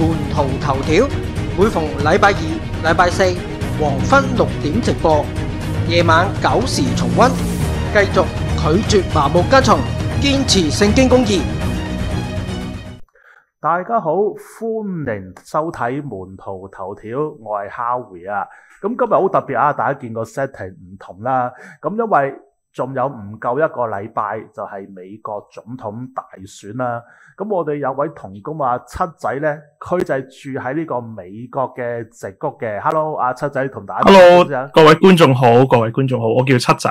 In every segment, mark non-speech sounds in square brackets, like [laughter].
門徒頭條，每逢禮拜二、禮拜四黃昏六點直播，夜晚九時重溫。繼續拒絕盲目跟從，堅持聖經公義。大家好，歡迎收睇門徒頭條，我係 Howie 啊。咁今日好特別啊，大家見個 setting 唔同啦。咁因為仲有唔夠一個禮拜就係美國總統大選啦。咁我哋有位同工啊七仔咧，佢就係住喺呢個美國嘅直谷嘅。Hello，阿七仔同大家 Hello，各位觀眾好，各位觀眾好，我叫七仔。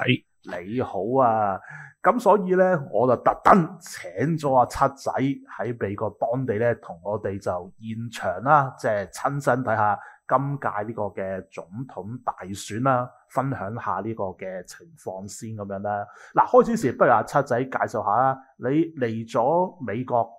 你好啊，咁所以咧，我就特登請咗阿七仔喺美國當地咧，同我哋就現場啦，即係親身睇下今屆呢個嘅總統大選啦，分享下呢個嘅情況先咁樣啦。嗱，開始時不如阿七仔介紹下啦，你嚟咗美國幾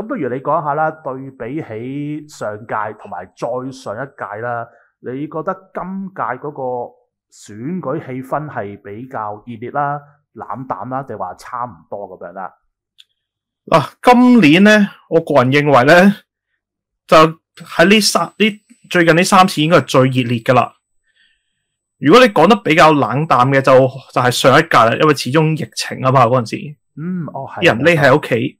咁不如你講下啦，對比起上屆同埋再上一屆啦，你覺得今屆嗰個選舉氣氛係比較熱烈啦、冷淡啦，定話差唔多咁樣啦？嗱、啊，今年咧，我個人認為咧，就喺呢三呢最近呢三次應該係最熱烈噶啦。如果你講得比較冷淡嘅，就就係上一屆啦，因為始終疫情啊嘛嗰陣時，嗯，哦係，啲人匿喺屋企，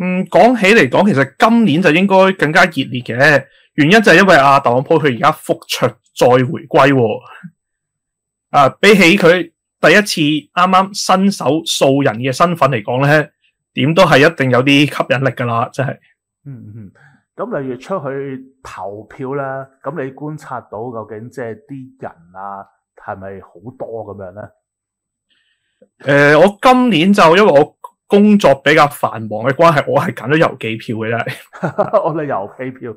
嗯，講起嚟講，其實今年就應該更加熱烈嘅，原因就係因為阿特朗普佢而家復出再回歸喎。啊，比起佢第一次啱啱新手素人嘅身份嚟講咧，點都係一定有啲吸引力噶啦，真係。嗯嗯嗯。咁例如出去投票啦，咁你觀察到究竟即係啲人啊係咪好多咁樣咧？誒、呃，我今年就因為我工作比較繁忙嘅關係，我係揀咗郵寄票嘅啫。[laughs] 我哋郵寄票，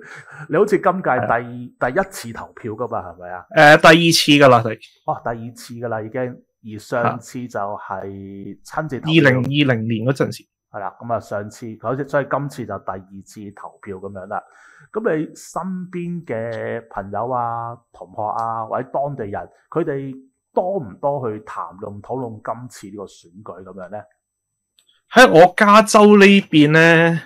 你好似今屆第第一次投票噶嘛，係咪啊？誒、呃，第二次噶啦，哦，第二次噶啦已經，而上次就係親自投二零二零年嗰陣時。係啦，咁啊上次好似所以今次就第二次投票咁樣啦。咁你身邊嘅朋友啊、同學啊或者當地人，佢哋多唔多去談論討論今次呢個選舉咁樣咧？喺我加州呢邊咧，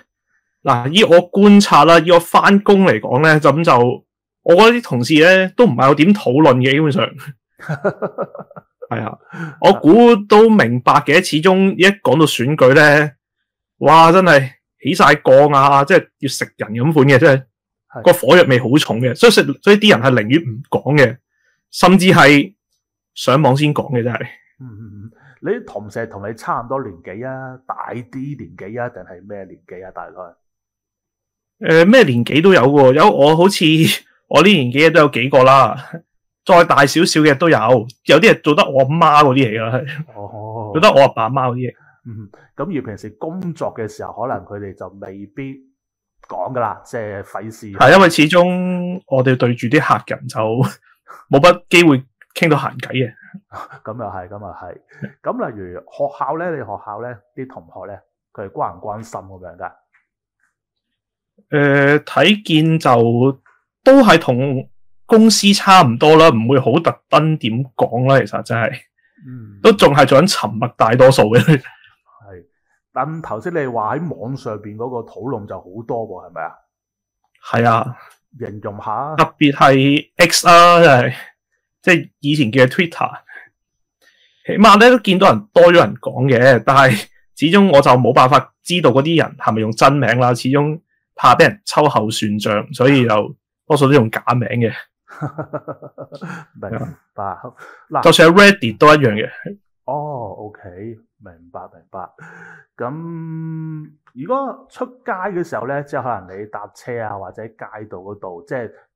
嗱，依我觀察啦，依我翻工嚟講咧，就咁就，我覺得啲同事咧都唔係有點討論嘅，基本上 [laughs] 係啊，我估都明白嘅。始終一講到選舉咧，哇，真係起晒槓啊，即係要食人咁款嘅，真係係個火藥味好重嘅，所以所以啲人係寧願唔講嘅，甚至係上網先講嘅，真係。嗯嗯嗯，你啲同事係同你差唔多年紀啊，大啲年紀啊，定係咩年紀啊？大概誒，咩、年紀都有喎，有我好似 [laughs] 我呢年紀嘅都有幾個啦，再大少少嘅都有，有啲係做得我阿媽嗰啲嚟噶，係哦做得我阿爸阿媽嗰啲嘢。嗯，咁而平時工作嘅時候，可能佢哋就未必講噶啦，即係費事。係因為始終我哋對住啲客人就冇乜機會傾到閒偈嘅。[laughs] 咁又係，咁又係。咁例如學校咧，你學校咧啲同學咧，佢係關唔關心咁樣噶？誒、睇見就都係同公司差唔多啦，唔會好特登點講啦。其實真係嗯，都仲係做緊沉默大多數嘅。係。但頭先你話喺網上邊嗰個討論就好多喎，係咪啊？係啊。形容下。特別係 X 啊，即係即係以前嘅 Twitter，起碼咧都見到人多咗人講嘅，但係始終我就冇辦法知道嗰啲人係咪用真名啦，始終怕俾人秋後算賬，所以就多數都用假名嘅。[laughs] 明白。嗱，就算係 ready 都一樣嘅。哦，OK，明白明白。咁如果出街嘅時候咧，即係可能你搭車啊，或者街道嗰度，即係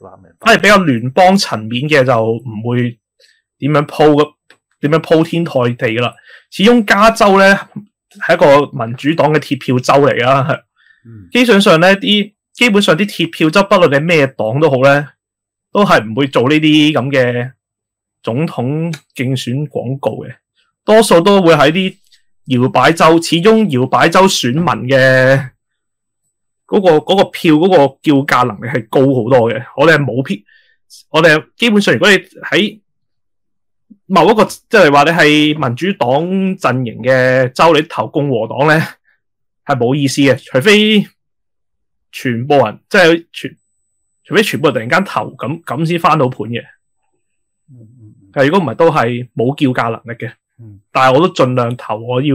白明白。反而比較聯邦層面嘅就唔會點樣鋪嘅，點樣鋪天蓋地噶啦。始終加州咧係一個民主黨嘅鐵票州嚟噶，嗯基本上咧啲基本上啲鐵票州，不論你咩黨都好咧，都係唔會做呢啲咁嘅總統競選廣告嘅，多數都會喺啲搖擺州，始終搖擺州選民嘅嗰、個嗰個票嗰個叫價能力係高好多嘅。我哋係冇票，我哋基本上如果你喺某一個即係話你係民主黨陣營嘅州，你投共和黨咧係冇意思嘅，除非全部人即係全，除非全部人突然間投咁咁先翻到盤嘅。但係如果唔係都係冇叫價能力嘅。嗯但係我都盡量投我要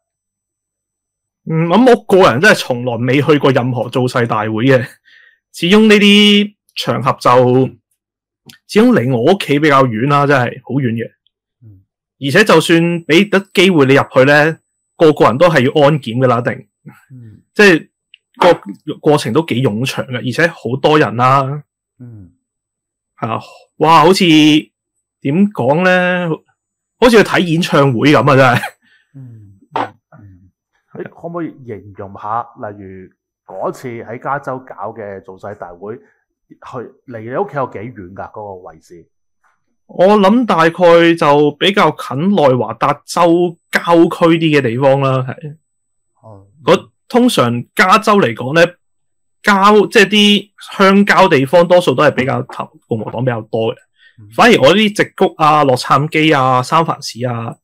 嗯，咁我個人真係從來未去過任何造勢大會嘅，始終呢啲場合就始終離我屋企比較遠啦，真係好遠嘅。嗯。而且就算俾得機會你入去咧，個個人都係要安檢噶啦，一定。嗯。即係個過程都幾冗長嘅，而且好多人啦，嗯，係啊，哇，好似點講咧，好似去睇演唱會咁啊，真係。可唔可以形容下，例如嗰次喺加州搞嘅造勢大會，去離你屋企有幾遠噶？嗰、個位置？我諗大概就比較近內華達州郊區啲嘅地方啦，係哦，嗰通常加州嚟講咧，郊即系啲鄉郊地方，多數都係比較投共和黨比較多嘅。嗯反而我啲直谷啊、洛杉磯啊、三藩市啊，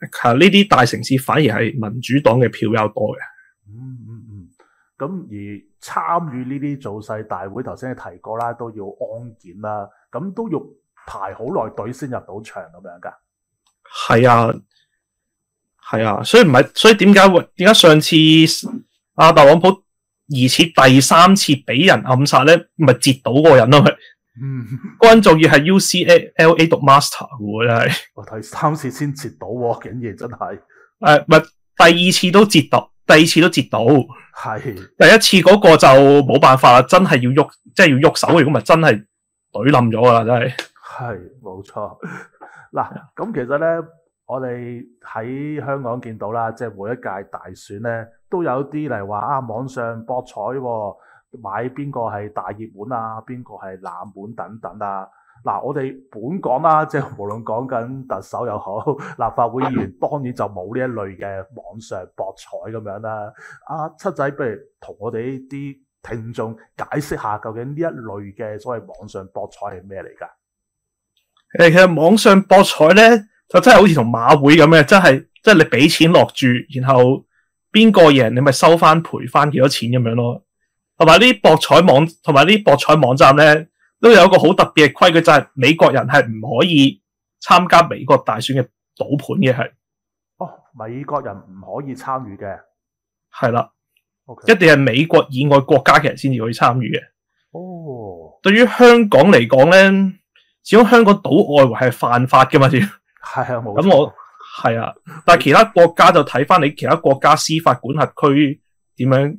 直其實呢啲大城市反而係民主黨嘅票比較多嘅。嗯嗯嗯，咁而參與呢啲造勢大會，頭先你提過啦，都要安檢啦，咁都要排好耐隊先入到場咁樣㗎。係啊，係啊，所以唔係，所以點解會點解上次阿特朗普疑似第三次俾人暗殺咧，咪截到嗰個人咯？咪嗯，嗰人仲要係 UCLA 讀 master 嘅喎，真係我睇三次先截到喎，竟然真係誒，咪第二次都截到，第二次都截到，係。第一次嗰個就冇辦法啦，真係要喐，即係要喐手，如果咪真係懟冧咗噶啦，真係。係冇錯。嗱，咁其實咧，我哋喺香港見到啦，即係每一屆大選咧，都有啲嚟話啊，網上博彩喎、買邊個係大熱門啊，邊個係冷門等等啊。嗱，我哋本港啦，[laughs] 即係無論講緊特首又好，[laughs] 立法會議員，[laughs] 當然就冇呢一類嘅網上博彩咁樣啦。阿、七仔，不如同我哋呢啲聽眾解釋下，究竟呢一類嘅所謂網上博彩係咩嚟㗎？誒，其實網上博彩咧，就真係好似同馬會咁嘅，真係即係你俾錢落注，然後邊個贏，你咪收翻賠翻幾多錢咁樣咯。同埋呢啲博彩網，同埋呢啲博彩網站咧，都有一個好特別嘅規矩，就係、是、美國人係唔可以參加美國大選嘅賭盤嘅，係。哦，美國人唔可以參與嘅，係啦。一定係美國以外國家嘅人先至可以參與嘅。哦，對於香港嚟講咧，始終香港賭外圍係犯法嘅嘛，先。係啊，冇咁我係啊，但係其他國家就睇翻你其他國家司法管轄區點樣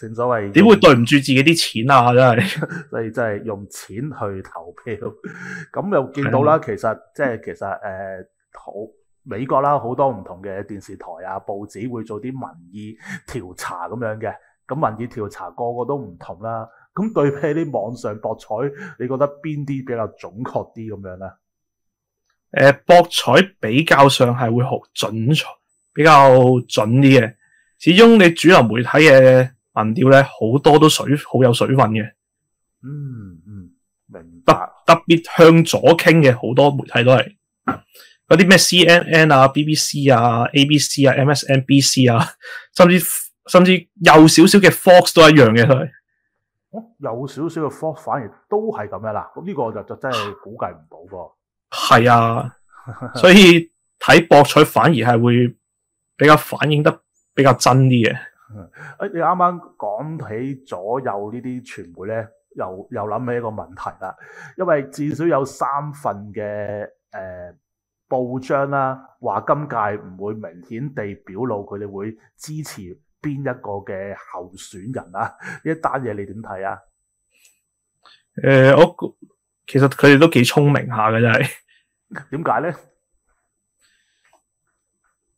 正所謂點會對唔住自己啲錢啊？[laughs] 真係所以真係用錢去投票，咁又見到啦。其實即係其實誒、呃好美國啦，好多唔同嘅電視台啊、報紙會做啲民意調查咁樣嘅。咁民意調查個個都唔同啦。咁對比啲網上博彩，你覺得邊啲比較準確啲咁樣咧？誒、博彩比較上係會好準確，比較準啲嘅。始終你主流媒體嘅民調咧，好多都水好有水分嘅，嗯嗯，明白。特別向左傾嘅好多媒體都係嗰啲咩 CNN 啊、BBC 啊、ABC 啊、MSNBC 啊，甚至甚至右少少嘅 Fox 都一樣嘅，都係哦有少少嘅 Fox 反而都係咁样啦。咁呢個就就真係估計唔到噃。係啊，所以睇博彩反而係會比較反映得比較真啲嘅。誒，[laughs] 你啱啱講起左右呢啲傳媒咧，又又諗起一個問題啦。因為至少有三份嘅誒、呃、報章啦，話今屆唔會明顯地表露佢哋會支持邊一個嘅候選人啊。呢一單嘢你點睇啊？誒、我其實佢哋都幾聰明下嘅，真係。[laughs] 點解咧？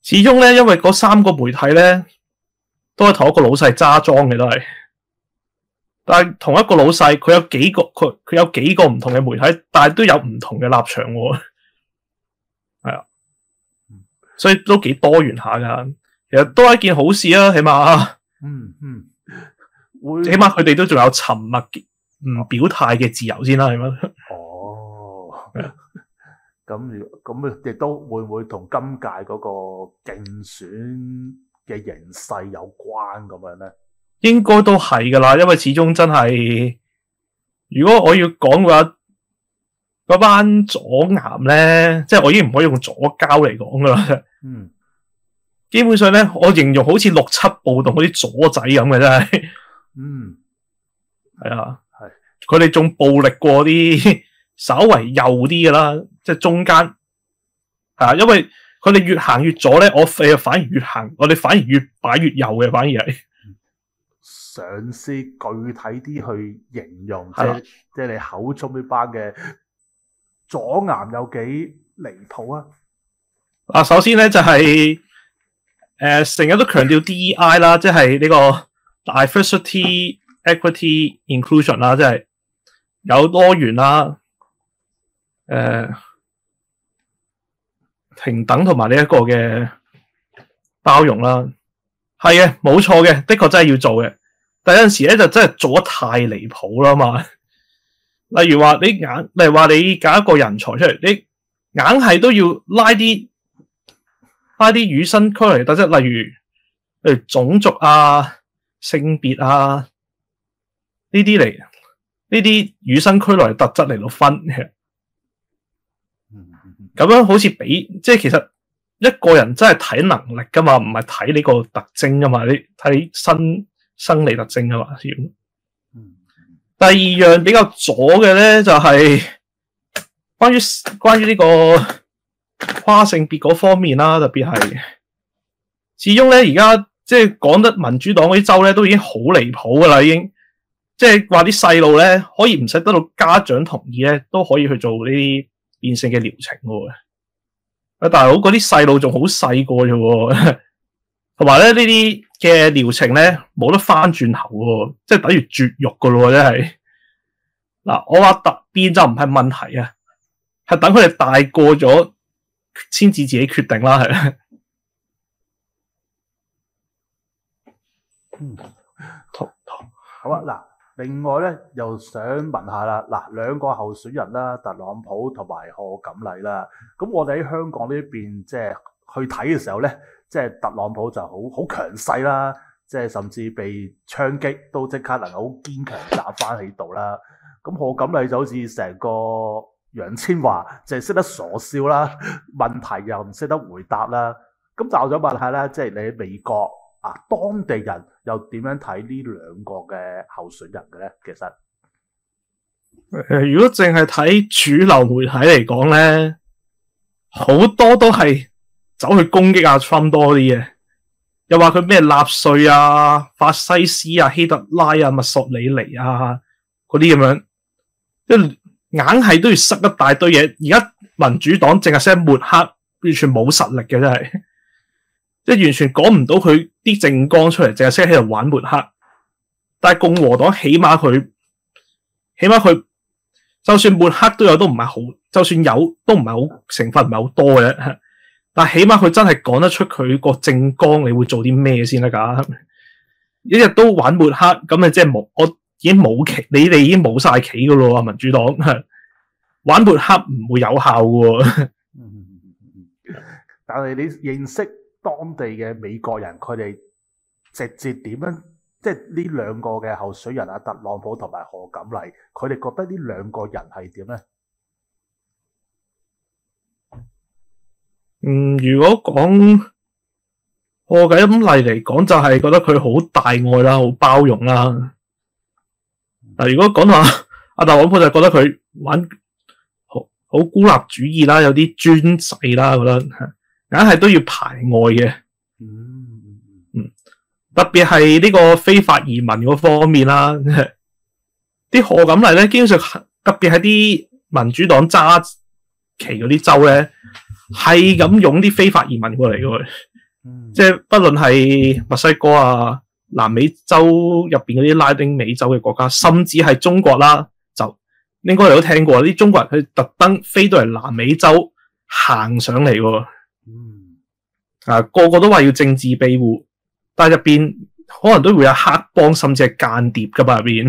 始終咧，因為嗰三個媒體咧，都係同一個老細揸莊嘅，都係。但係同一個老細，佢有幾個佢佢有幾個唔同嘅媒體，但係都有唔同嘅立場喎。[laughs] 係啊，所以都幾多元下噶。其實都係一件好事啊，起碼嗯嗯，[laughs] 會起碼佢哋都仲有沉默嘅唔表態嘅自由先啦，係咪？哦，[laughs] 咁咁亦都會唔會同今屆嗰個競選嘅形勢有關咁樣咧？應該都係噶啦，因為始終真係，如果我要講嘅話，嗰班左岩咧，即係我已經唔可以用左膠嚟講噶啦。嗯，基本上咧，我形容好似六七暴動嗰啲左仔咁嘅真係，嗯，係啊，係。佢哋仲暴力過啲稍為右啲嘅啦，即係中間，係啊，因為佢哋越行越左咧，我誒反而越行，我哋反而越擺越右嘅，反而係。嘗試具體啲去形容，即即係你口中呢班嘅左岩有幾離譜啊？啊，首先咧就係誒成日都強調 DEI 啦，即係呢個 diversity、equity、inclusion 啦，即係有多元啦，誒、平等同埋呢一個嘅包容啦，係嘅，冇錯嘅，的確真係要做嘅。但有陣時咧就真係做得太離譜啦嘛。例如話你硬，例如話你揀一個人才出嚟，你硬係都要拉啲拉啲與生俱來嘅特質，例如例如種族啊、性別啊呢啲嚟，呢啲與生俱來嘅特質嚟到分嘅。咁樣好似比即係其實一個人真係睇能力噶嘛，唔係睇呢個特徵噶嘛，你睇生生理特徵噶嘛。第二樣比較左嘅咧，就係、關於關於呢個跨性別嗰方面啦，特別係。始終咧而家即係講得民主黨嗰啲州咧都已經好離譜噶啦，已經。即係話啲細路咧可以唔使得到家長同意咧都可以去做呢啲變性嘅療程嘅。啊，大佬嗰啲細路仲好細個啫，[laughs] 同埋咧呢啲嘅療程咧冇得翻轉頭喎，即係等於絕育噶咯，真係。嗱，我話突变就唔係問題啊，係等佢哋大個咗先至自己決定啦，係。嗯，好，好啊，嗱，另外咧又想問下啦，嗱，兩個候選人啦，特朗普同埋賀錦麗啦，咁我哋喺香港呢邊即係去睇嘅時候咧，即係特朗普就好好強勢啦，即係甚至被槍擊都即刻能夠好堅強站翻喺度啦。咁賀錦麗就好似成個楊千嬅，就係識得傻笑啦，[laughs] 問題又唔識得回答啦。咁就想問下啦，即係你喺美國啊，當地人又點樣睇呢兩個嘅候選人嘅咧？其實，誒，如果淨係睇主流媒體嚟講咧，好多都係走去攻擊阿 Trump 多啲嘅，又話佢咩納粹啊、法西斯啊、希特拉啊、墨索里尼啊嗰啲咁樣。即係硬係都要塞一大堆嘢，而家民主黨淨係識抹黑，完全冇實力嘅真係，即系完全讲唔到佢啲政綱出嚟，淨係識喺度玩抹黑。但系共和黨起碼佢，起碼佢就算抹黑都有，都唔係好，就算有都唔係好成分唔係好多嘅。但係起碼佢真係講得出佢個政綱，你會做啲咩先得噶？一日都玩抹黑，咁啊即係冇我。已經冇棋，你哋已經冇晒棋噶咯，民主黨玩抹黑唔會有效嘅。但係你認識當地嘅美國人，佢哋直接點樣？即係呢兩個嘅候選人啊，特朗普同埋何錦麗，佢哋覺得呢兩個人係點咧？嗯，如果講何錦麗嚟講，就係覺得佢好大愛啦，好包容啦。嗱，如果講下 [laughs] 阿特朗普就覺得佢玩好好孤立主義啦，有啲專制啦，覺得硬係都要排外嘅。嗯嗯，特別係呢個非法移民嗰方面啦，[laughs] 啲賀錦麗咧，基本上特別係啲民主黨揸旗嗰啲州咧，係咁湧啲非法移民過嚟嘅，嗯、即係不論係墨西哥啊。南美洲入邊嗰啲拉丁美洲嘅國家，甚至係中國啦，就應該你都聽過啲中國人佢特登飛到嚟南美洲行上嚟喎。嗯，啊，個個都話要政治庇護，但係入邊可能都會有黑幫，甚至係間諜噶嘛入邊。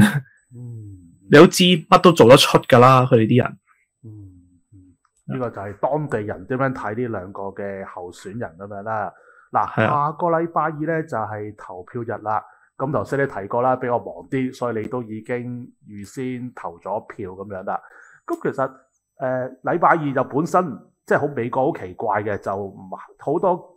嗯，[laughs] 你都知乜都做得出噶啦，佢哋啲人。嗯，呢、這個就係當地人點樣睇呢兩個嘅候選人咁樣啦。嗱，下個禮拜二咧就係投票日啦。咁頭先你提過啦，比較忙啲，所以你都已經預先投咗票咁樣啦。咁其實誒禮拜二就本身即係好美國好奇怪嘅，就唔好多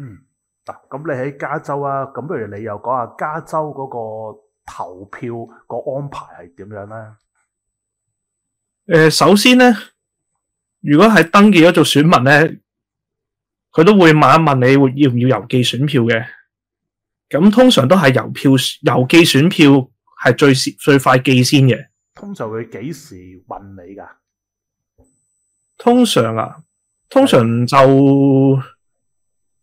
嗯，嗱，咁你喺加州啊？咁不如你又講下加州嗰個投票個安排係點樣咧？誒、呃，首先咧，如果係登記咗做選民咧。佢都會問一問你會要唔要郵寄選票嘅，咁通常都係郵票郵寄選票係最最快寄先嘅。通常會幾時問你噶？通常啊，通常就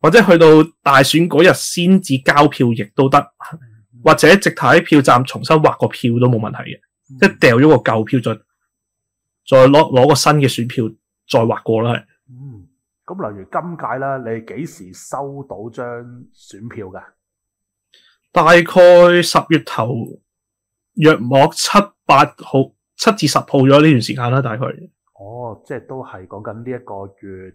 或者去到大選嗰日先至交票亦都得，或者直頭喺票站重新劃個票都冇問題嘅，即係掉咗個舊票再再攞攞個新嘅選票再劃過啦。係嗯，咁例如今屆啦，你幾時收到張選票㗎？大概十月頭約莫七八號、七至十號咗呢段時間啦，大概哦，即係都係講緊呢一個月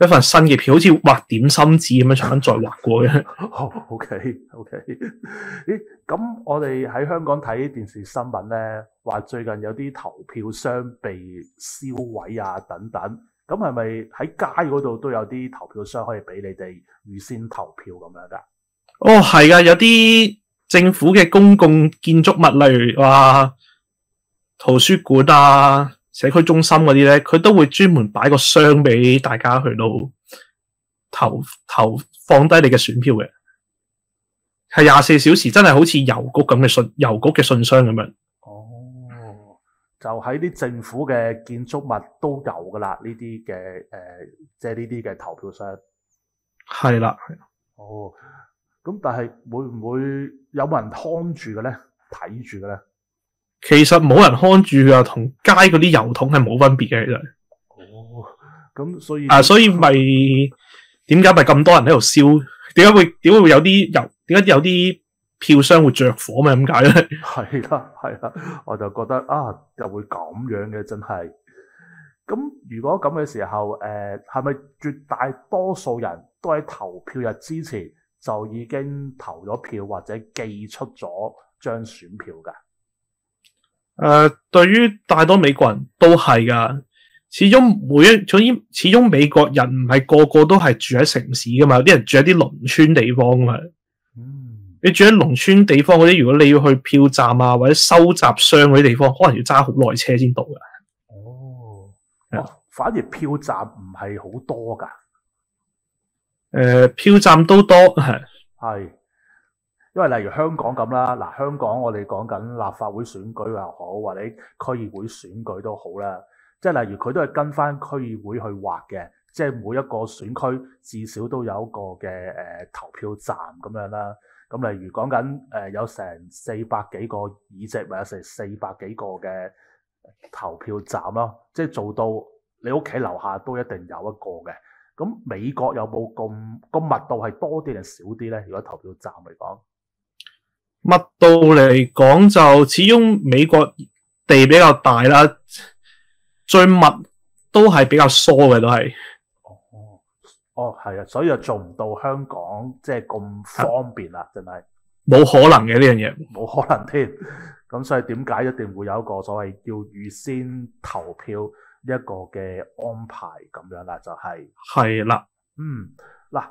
一份新嘅票，好似畫點心紙咁樣重新再畫過嘅。哦，OK，OK。咦，咁我哋喺香港睇電視新聞咧，話最近有啲投票箱被燒毀啊，等等。咁係咪喺街嗰度都有啲投票箱可以俾你哋預先投票咁樣㗎？哦，係噶，有啲政府嘅公共建築物，例如話圖書館啊、社區中心嗰啲咧，佢都會專門擺個箱俾大家去到投投放低你嘅選票嘅，係廿四小時，真係好似郵局咁嘅信郵局嘅信箱咁樣。哦，就喺啲政府嘅建築物都有噶啦，呢啲嘅誒，即係呢啲嘅投票箱。係啦，哦，咁但係會唔會有冇人看住嘅咧？睇住嘅咧？其實冇人看住噶，同街嗰啲油桶係冇分別嘅，其實。哦，咁所以啊，所以咪點解咪咁多人喺度燒？點解會點解會有啲油？點解有啲票箱會着火咪咁解咧？係啦，係啦，我就覺得啊，又會咁樣嘅，真係。咁如果咁嘅時候，誒係咪絕大多數人都喺投票日之前就已經投咗票或者寄出咗張選票㗎？誒、呃，對於大多美國人都係噶，始終每一，總之始終美國人唔係個個都係住喺城市噶嘛，有啲人住喺啲農村地方噶嘛。嗯，你住喺農村地方嗰啲，如果你要去票站啊或者收集箱嗰啲地方，可能要揸好耐車先到噶。哦，反而票站唔係好多噶。誒、呃，票站都多係係，因為例如香港咁啦，嗱香港我哋講緊立法會選舉又好，或者區議會選舉都好啦，即係例如佢都係跟翻區議會去劃嘅，即係每一個選區至少都有一個嘅誒、投票站咁樣啦。咁例如講緊誒有成四百幾個議席，或者成四百幾個嘅投票站咯，即係做到你屋企樓下都一定有一個嘅。咁美國有冇咁個密度係多啲定少啲咧？如果投票站嚟講，密度嚟講就始終美國地比較大啦，最密都係比較疏嘅都係。哦，哦係啊，所以就做唔到香港即係咁方便啦，真係冇可能嘅呢樣嘢。冇可能添。咁所以點解一定會有一個所謂叫預先投票一個嘅安排咁樣啦？就係、係啦，嗯，嗱，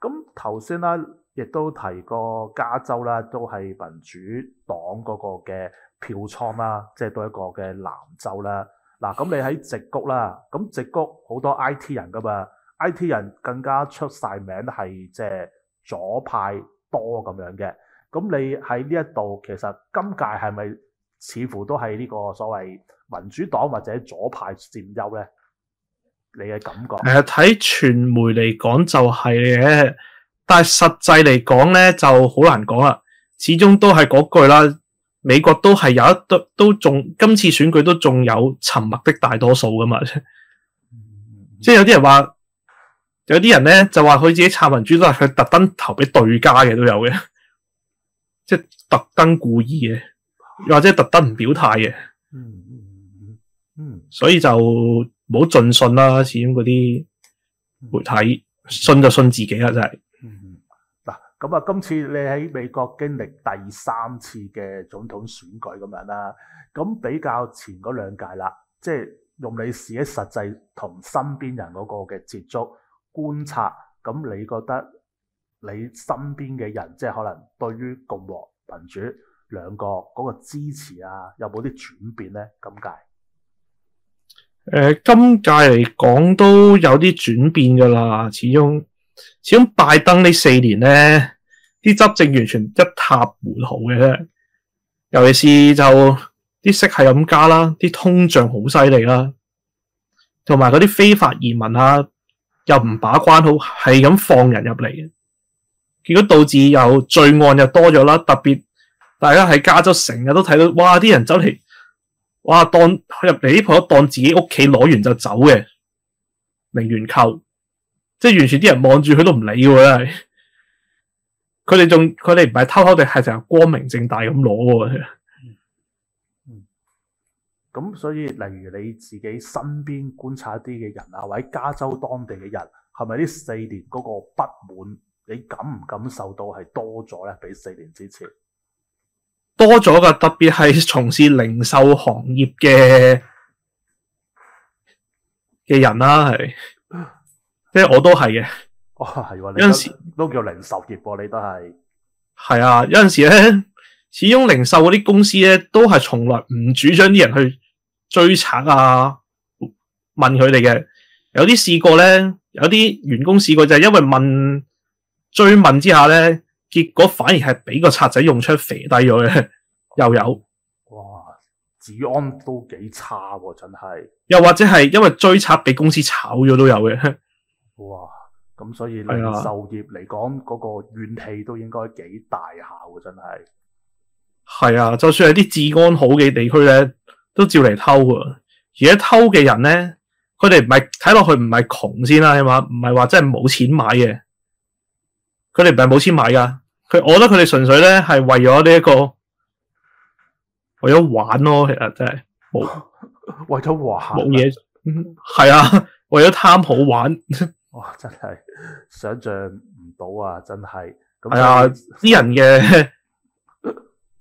咁頭先啦，亦都提過加州啦，都係民主黨嗰個嘅票倉啦，即係都一個嘅南州啦。嗱，咁你喺直谷啦，咁直谷好多 I T 人噶嘛，I T 人更加出晒名係即係左派多咁樣嘅。咁你喺呢一度，其實今屆係咪似乎都係呢個所謂民主黨或者左派佔優咧？你嘅感覺？誒睇傳媒嚟講就係嘅，但係實際嚟講咧就好難講啦。始終都係嗰句啦，美國都係有一都都仲今次選舉都仲有沉默的大多數噶嘛。即係有啲人話，有啲人咧就話佢自己撐民主都係佢特登投俾對家嘅都有嘅，即係特登故意嘅，又或者特登唔表態嘅。嗯嗯嗯嗯所以就唔好盡信啦。始終嗰啲媒體信就信自己啦，真係。咁啊，今次你喺美國經歷第三次嘅總統選舉咁樣啦，咁比較前嗰兩屆啦，即係用你自己實際同身邊人嗰個嘅接觸觀察，咁你覺得你身邊嘅人，即係可能對於共和民主兩個嗰個支持啊，有冇啲轉變咧？今屆？誒、今屆嚟講都有啲轉變噶啦，始終始终拜登呢四年咧，啲執政完全一塌糊涂嘅啫。尤其是就啲息係咁加啦，啲通脹好犀利啦，同埋嗰啲非法移民啊，又唔把關好，係咁放人入嚟嘅，結果導致又罪案又多咗啦。特別大家喺加州成日都睇到，哇！啲人走嚟。哇！當入嚟啲鋪頭當自己屋企攞完就走嘅零元購，即係完全啲人望住佢都唔理嘅喎，真係。佢哋仲佢哋唔係偷偷地，係成日光明正大咁攞喎。咁所以，例如你自己身邊觀察一啲嘅人啊，或者加州當地嘅人，係咪呢四年嗰個不滿，你感唔感受到係多咗咧？比四年之前？多咗噶，特別係從事零售行業嘅嘅人啦，係即係我都係嘅。哦，係喎，有你陣時都都叫零售業喎，你都係。係啊，有陣時咧，[laughs] 始終零售嗰啲公司咧，都係從來唔主張啲人去追賊啊，問佢哋嘅。有啲試過咧，有啲員工試過就係因為問追問之下咧，結果反而係俾個賊仔用槍肥低咗嘅，[laughs] 又有。哇，治安都幾差喎，真係。又或者係因為追賊俾公司炒咗都有嘅。哇，咁所以零售業嚟講，嗰、個怨氣都應該幾大下喎，真係。係啊，就算係啲治安好嘅地區咧，都照嚟偷啊！而家偷嘅人咧，佢哋唔係睇落去唔係窮先啦，係嘛？唔係話真係冇錢買嘅，佢哋唔係冇錢買噶。佢，我覺得佢哋純粹咧係為咗呢一個，為咗玩咯。其實真係冇 [laughs] 為咗玩，冇嘢，嗯係啊，為咗貪好玩。哇！真係想象唔到啊，真係。咁係啊，啲人嘅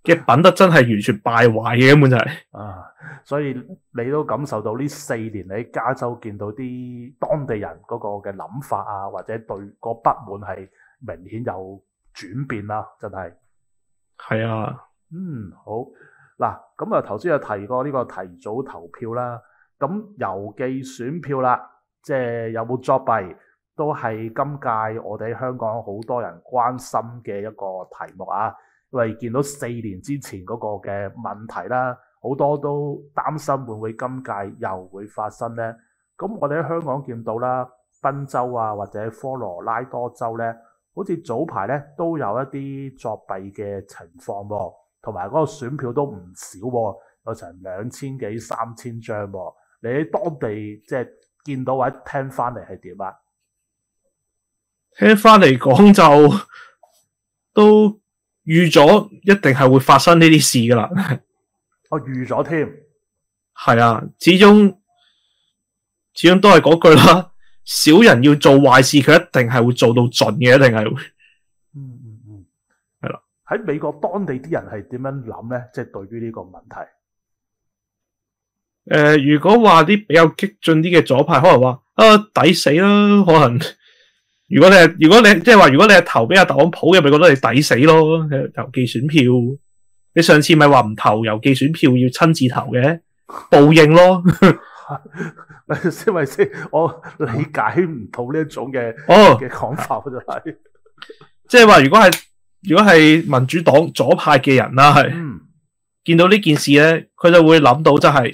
嘅品德真係完全敗壞嘅，根本就係、啊，所以你都感受到呢四年你喺加州見到啲當地人嗰個嘅諗法啊，或者對個不滿係明顯有轉變啦，真係。係啊。嗯，好嗱，咁啊頭先有提過呢個提早投票啦，咁郵寄選票啦，即係有冇作弊，都係今屆我哋香港好多人關心嘅一個題目啊。因為見到四年之前嗰個嘅問題啦，好多都擔心會唔會今屆又會發生呢？咁我哋喺香港見到啦，賓州啊或者科羅拉多州呢，好似早排呢都有一啲作弊嘅情況喎。同埋嗰個選票都唔少喎，有成兩千幾三千張喎。你喺當地即係見到或者聽翻嚟係點啊？聽翻嚟講就都預咗一定係會發生呢啲事噶啦，我 [laughs] 預咗添，係啊，始終始終都係嗰句啦，小人要做壞事，佢一定係會做到盡嘅，一定係會。嗯嗯嗯，係啦。喺美國當地啲人係點樣諗咧？即係對於呢個問題，誒、呃如果話啲比較激進啲嘅左派，可能話啊抵死啦，可能如果你係如果你即係話，如果你係投俾阿特朗普嘅，咪覺得你抵死咯，郵寄選票。你上次咪話唔投郵寄選票要親自投嘅，報應咯。先咪先，我理解唔到呢一種嘅哦，嘅講法就係。即係話如果係如果係民主黨左派嘅人啦，係嗯見到呢件事咧，佢就會諗到就係、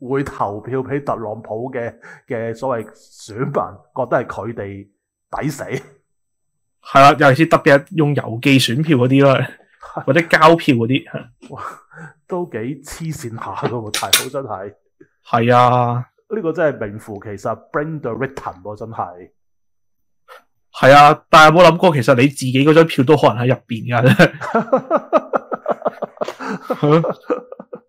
會投票俾特朗普嘅嘅所謂選民，覺得係佢哋抵死。係啦，尤其是特別係用郵寄選票嗰啲啦，[laughs] 或者交票嗰啲，[laughs] 哇，都幾黐線下噶喎，[laughs] 大佬真係。係啊，呢個真係名副其實 bring the return 喎，真係。係啊，但係有冇諗過，其實你自己嗰張票都可能喺入邊噶。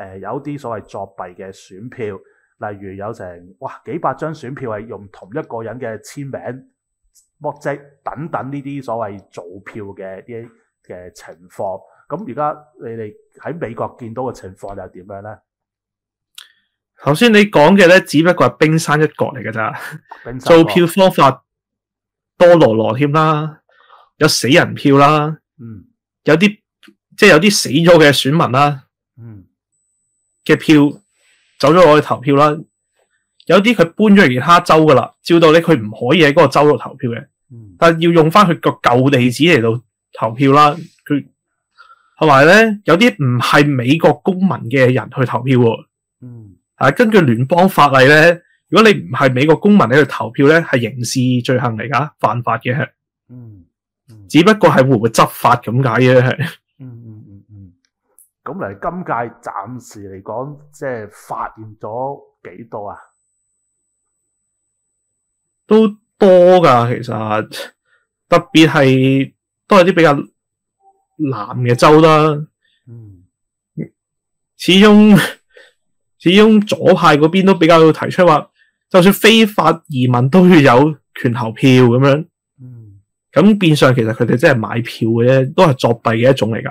誒、呃、有啲所謂作弊嘅選票，例如有成哇幾百張選票係用同一個人嘅簽名、墨跡等等呢啲所謂造票嘅啲嘅情況，咁而家你哋喺美國見到嘅情況又點樣咧？頭先你講嘅咧，只不過係冰山一角嚟㗎咋。[laughs] 冰山做票方法多羅羅添啦，有死人票啦，嗯有啲即係有啲死咗嘅選民啦嗯嘅票走咗我去投票啦，有啲佢搬咗去其他州噶啦，照道理佢唔可以喺嗰個州度投票嘅，嗯但係要用翻佢个旧地址嚟到投票啦。佢同埋咧，有啲唔系美国公民嘅人去投票喎。嗯啊，根據聯邦法例咧，如果你唔係美國公民喺度投票咧，係刑事罪行嚟噶，犯法嘅。嗯嗯只不過係會唔會執法咁解嘅，係嗯嗯嗯嗯，咁嚟今屆暫時嚟講，即係發現咗幾多啊？都多噶。其實特別係都係啲比較南嘅州啦。嗯始終始終左派嗰邊都比較提出話，就算非法移民都要有權投票咁樣。嗯咁變相其實佢哋真係買票嘅啫，都係作弊嘅一種嚟㗎。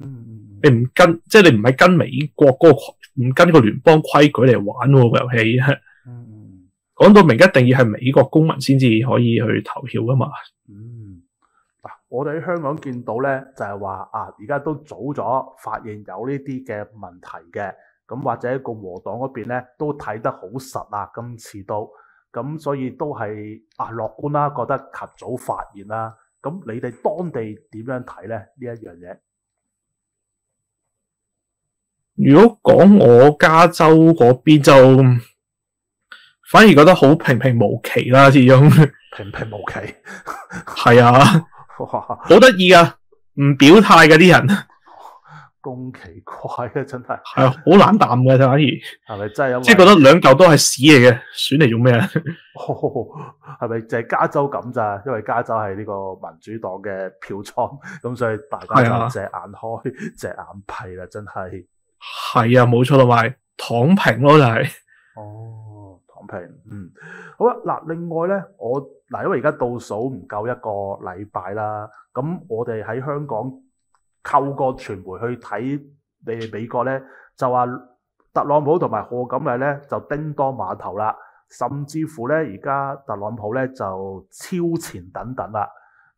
嗯嗯你唔跟，即係你唔係跟美國嗰、個唔跟個聯邦規矩嚟玩喎、個遊戲。嗯嗯講到明一定要係美國公民先至可以去投票噶嘛。嗯，嗱，我哋喺香港見到咧，就係話啊，而家都早咗發現有呢啲嘅問題嘅，咁或者共和黨嗰邊咧都睇得好實啊，今次都，咁所以都係啊樂觀啦，覺得及早發現啦。咁你哋當地點樣睇咧呢一樣嘢？如果講我加州嗰邊就反而覺得好平平無奇啦，始終平平無奇，係啊，好得意啊，唔表態嘅啲人咁奇怪嘅真係，係啊，好冷淡嘅反而，即係咪真係因為？係覺得兩嚿都係屎嚟嘅，選嚟做咩啊？哦，係咪就係加州咁咋？因為加州係呢個民主黨嘅票倉，咁所以大家就隻眼開隻眼閉啦，真係。係啊，冇錯，同埋躺平咯，就係、哦，躺平，嗯，好啦，嗱，另外咧，我嗱，因為而家倒數唔夠一個禮拜啦，咁我哋喺香港透過傳媒去睇你哋美國咧，就話特朗普同埋賀錦麗咧就叮當碼頭啦，甚至乎咧而家特朗普咧就超前等等啦，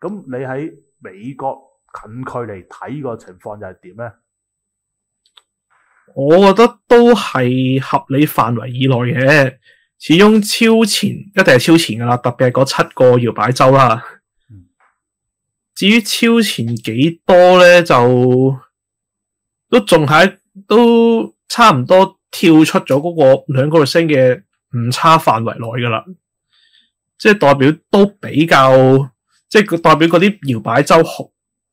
咁你喺美國近距離睇個情況又係點咧？我覺得都係合理範圍以內嘅，始終超前一定係超前噶啦，特別係嗰七個搖擺州啦。至於超前幾多咧，就都仲喺都差唔多跳出咗嗰個兩個 percent 嘅唔差範圍內噶啦，即係代表都比較，即係代表嗰啲搖擺州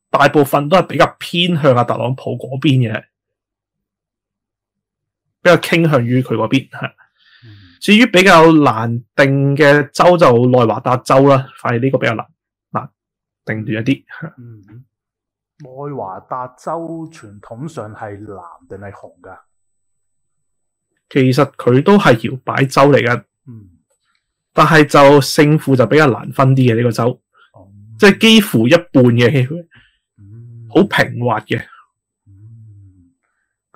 大部分都係比較偏向阿特朗普嗰邊嘅。比較傾向於佢嗰邊係，嗯。至於比較難定嘅州就內華達州啦，反而呢個比較難難定斷一啲。嗯，內華達州傳統上係藍定係紅噶？其實佢都係搖擺州嚟噶，嗯，但係就勝負就比較難分啲嘅呢個州，哦。即係幾乎一半嘅好平滑嘅。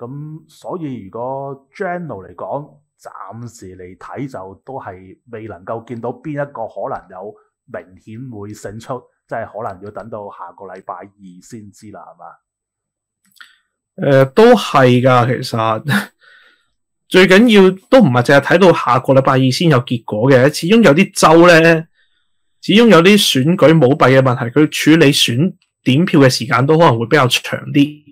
咁所以如果 general 嚟講，暫時嚟睇就都係未能夠見到邊一個可能有明顯會勝出，即係可能要等到下個禮拜二先知啦，係嘛？誒、都係噶，其實 [laughs] 最緊要都唔係淨係睇到下個禮拜二先有結果嘅，始終有啲州咧，始終有啲選舉舞弊嘅問題，佢處理選點票嘅時間都可能會比較長啲。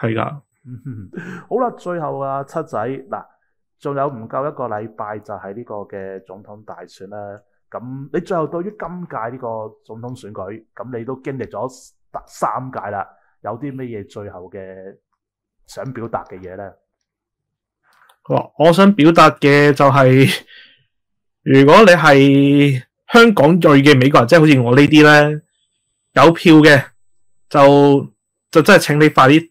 係噶，嗯，[laughs] 好啦，最後啊，七仔嗱，仲有唔夠一個禮拜就係呢個嘅總統大選啦。咁你最後對於今屆呢個總統選舉，咁你都經歷咗三屆啦，有啲咩嘢最後嘅想表達嘅嘢咧？我我想表達嘅就係、[laughs] 如果你係香港裔嘅美國人，即係好似我呢啲咧，有票嘅就就真係請你快啲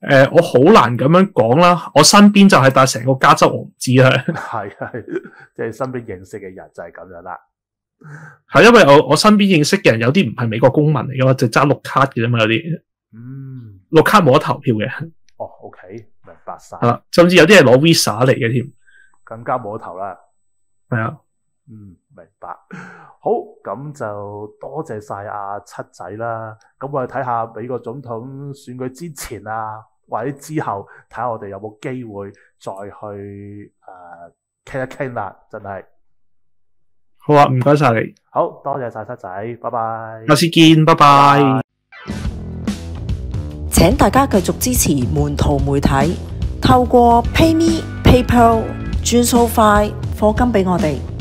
誒、我好難咁樣講啦。我身邊就係，但係成個加州我唔知啦。[laughs] 係係，即係身邊認識嘅人就係咁樣啦。係因為我我身邊認識嘅人有啲唔係美國公民嚟嘅嘛，就揸綠卡嘅啫嘛，有啲嗯，綠卡冇得投票嘅，哦，OK，明白晒，係啦，甚至有啲係攞 visa 嚟嘅添，更加冇得投啦。係啊，嗯，明白。好，咁就多謝晒阿七仔啦。咁我哋睇下美國總統選舉之前啊，或者之後，睇下我哋有冇機會再去誒傾、一傾啦。真係好啊，唔該晒你，好多謝晒七仔，拜拜。下次見，拜拜。請大家繼續支持門徒媒體，透過 PayMe、PayPal 轉數快課金俾我哋。